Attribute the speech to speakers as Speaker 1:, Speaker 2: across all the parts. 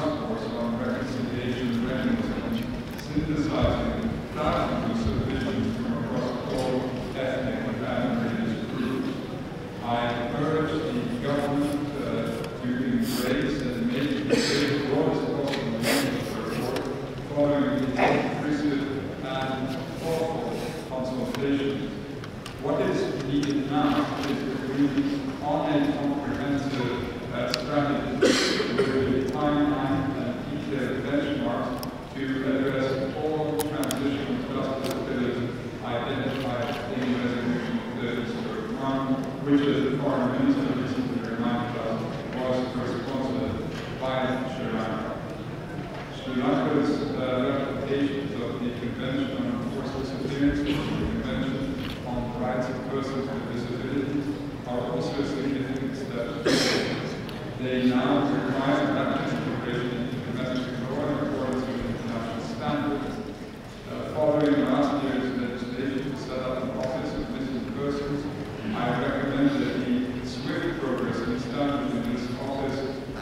Speaker 1: Force on Reconciliation Mechanisms, synthesizing thousands of submissions from across all ethnic and religious groups. I urge the government uh, to embrace and make the broadest possible use of the report following the inclusive and thoughtful consultations. What is needed now is to agree on a comprehensive uh, strategy with a timeline and detailed benchmarks to address all transitional justice pillars identified in Resolution 3001, which, as the Foreign Minister recently reminded us, was responsible by Sri Lanka. Sri Lanka's uh, ratifications of the Convention on Enforced Disappearance and the Convention on the Rights of Persons with Disabilities are also significant steps. They now require rapid integration into domestic law in accordance with international standards. Uh, following last year's legislation to set up an office of missing persons, I recommend that the swift progress in establishing this office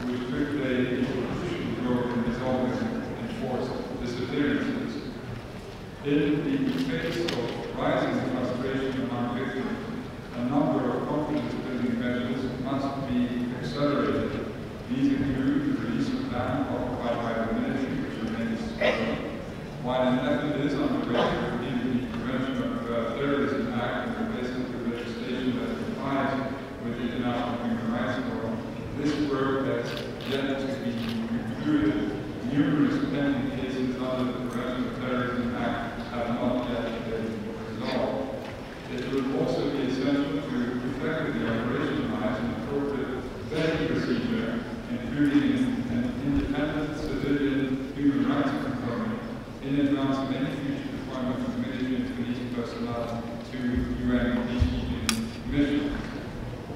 Speaker 1: which could play a crucial role in resolving enforced disappearances. In the face of rising frustration among victims, a number of confidence-building measures must be accelerated. These include the land occupied by the military, which remains slow. While is underway to the Prevention of uh, Terrorism Act and replace it legislation that complies with the international human rights law, this work has yet to be concluded. Numerous pending cases under the Prevention of Terrorism Act have not yet been resolved. It will also be essential to effectively operationalize an appropriate vetting procedure, including an independent civilian human rights component, in advance of any future deployment of military and police personnel to UN peacekeeping missions.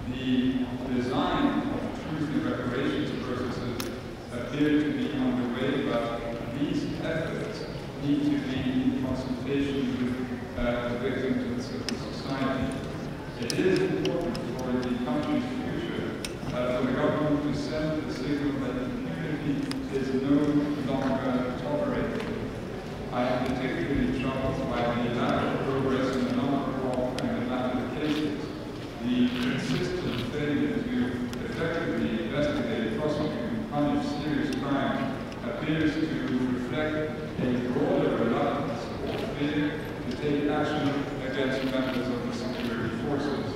Speaker 1: The design of truth and reparations processes appear to be underway, but these efforts need to be in consultation with uh, the victims and civil society. It is important for the country's future uh, for the government to send the signal that impunity is no longer tolerated. I am particularly troubled by the lack of progress in a number of emblematic cases. The consistent failure to effectively investigate, prosecute, and punish serious crime appears to reflect a broader reluctance or fear to take against members of the security forces.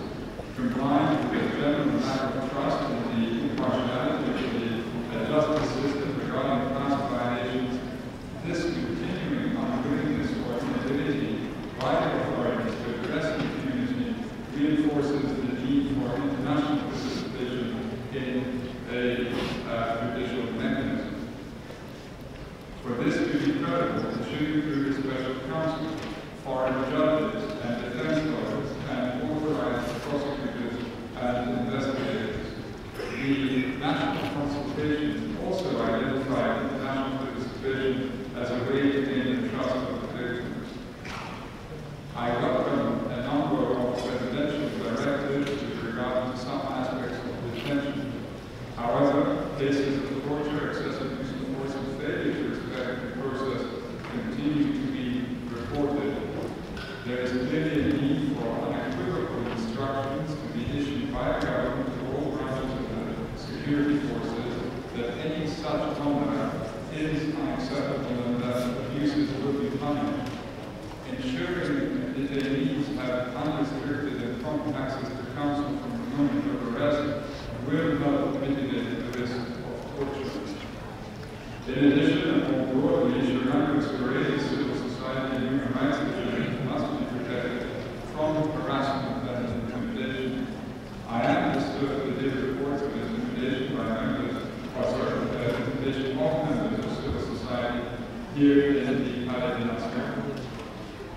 Speaker 1: Combined with a general lack of trust in the impartiality of the justice system regarding past violations, this continuing unwillingness or inability by the authorities to address impunity reinforces the need for international participation in a uh, judicial mechanism. For this to be credible, it should include a special counsel, foreign judges and defense lawyers, and authorized prosecutors and investigators. The national consultation also identified international participation as a way to gain the trust of the victims. I welcome a number of presidential directives with regard to some aspects of detention. However, cases of torture, excessive use of force, and failure to respect the process continue to be reported. There is clearly a need for unequivocal instructions to be issued by the government to all branches of the security forces that any such conduct is unacceptable and that abuses will be punished. detainees have unrestricted and prompt access to counsel from the moment of arrest will help mitigate the risk of torture. In addition, and more broadly, Sri Lanka's Korean civil society and human rights defenders must be protected from harassment and intimidation. I am disturbed to hear reports of intimidation by members, or sorry, uh, intimidation of members of civil society here in the Palestinian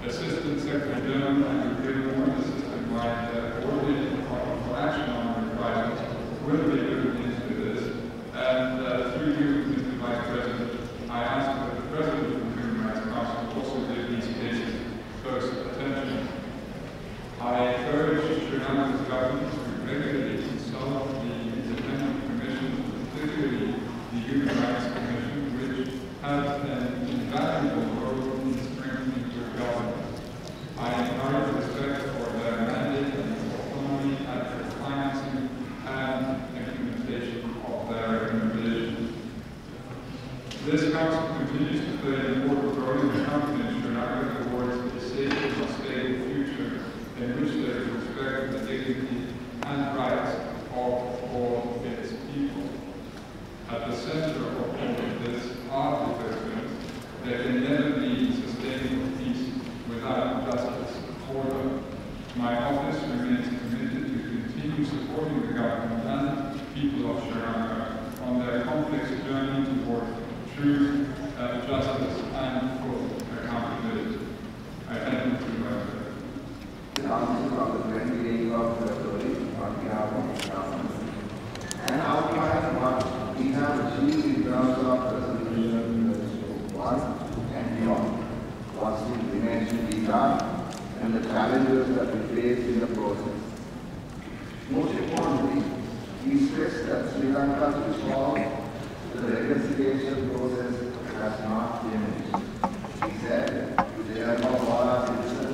Speaker 1: Assistant Secretary General Andrew Gilmour, Assistant White, uh, Department for Action on Reprisals, will be looking into this. And uh, through you, Mr. Vice President, I ask that the President of the Human Rights Council also give these cases first attention. I urge Sri Lanka's government to regularly consult the independent commission, particularly the Human Rights Commission, which has an invaluable role in strengthening your government. I encourage respect for their mandate and autonomy at their financing and implementation of their recommendations. This council continues to play an important role in Sri Lanka towards a safe and stable future in which there is respect for the dignity and rights of all its people. At the center of all of this are the victims. There can never be sustainable peace without justice for them. My office remains committed to continue supporting the government and people of Sri Lanka on their complex journey toward truth, uh, justice, and full accountability. I thank you for your attention.
Speaker 2: announced on the 28th of February on behalf of the government and outline what we have achieved in terms of resolution to one and beyond, what still remains to be done, and the challenges that we face in the process. Most importantly, stress that Sri Lanka's response to the reconciliation process has not diminished. He said, "There are no citizens